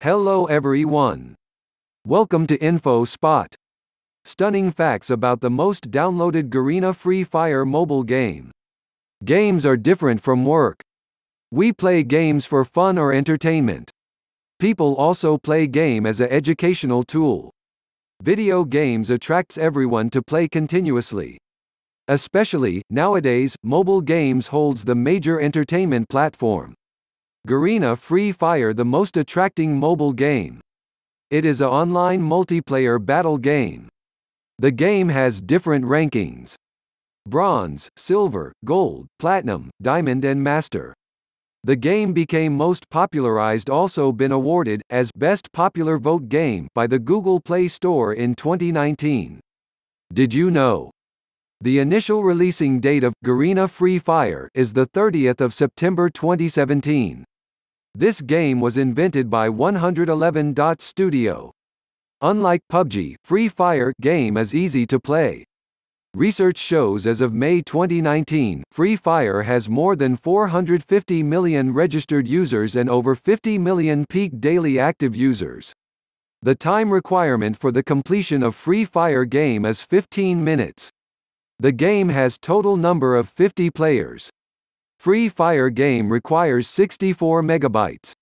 Hello everyone. Welcome to Info Spot. Stunning facts about the most downloaded Garena Free Fire mobile game. Games are different from work. We play games for fun or entertainment. People also play game as a educational tool. Video games attracts everyone to play continuously. Especially, nowadays, mobile games holds the major entertainment platform. Garena Free Fire the most attracting mobile game. It is a online multiplayer battle game. The game has different rankings. Bronze, Silver, Gold, Platinum, Diamond and Master. The game became most popularized also been awarded, as Best Popular Vote Game by the Google Play Store in 2019. Did you know? The initial releasing date of Garena Free Fire is the 30th of September 2017. This game was invented by 111 Dot Studio. Unlike PUBG, Free Fire game is easy to play. Research shows as of May 2019, Free Fire has more than 450 million registered users and over 50 million peak daily active users. The time requirement for the completion of Free Fire game is 15 minutes. The game has total number of 50 players. Free Fire game requires 64 megabytes.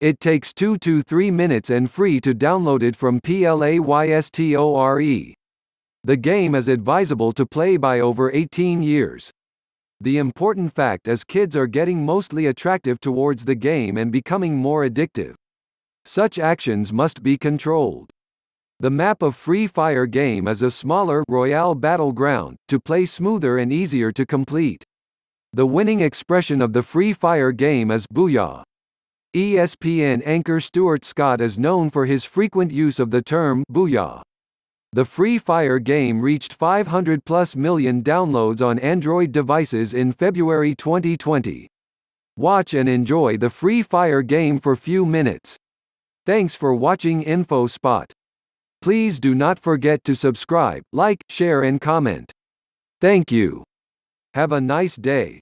It takes 2 to 3 minutes and free to download it from PlayStore. The game is advisable to play by over 18 years. The important fact is kids are getting mostly attractive towards the game and becoming more addictive. Such actions must be controlled. The map of Free Fire game is a smaller Royale battleground, to play smoother and easier to complete. The winning expression of the Free Fire game is Booyah. ESPN anchor Stuart Scott is known for his frequent use of the term Booyah. The Free Fire game reached 500 plus million downloads on Android devices in February 2020. Watch and enjoy the Free Fire game for few minutes. Thanks for watching Info Spot. Please do not forget to subscribe, like, share and comment. Thank you. Have a nice day.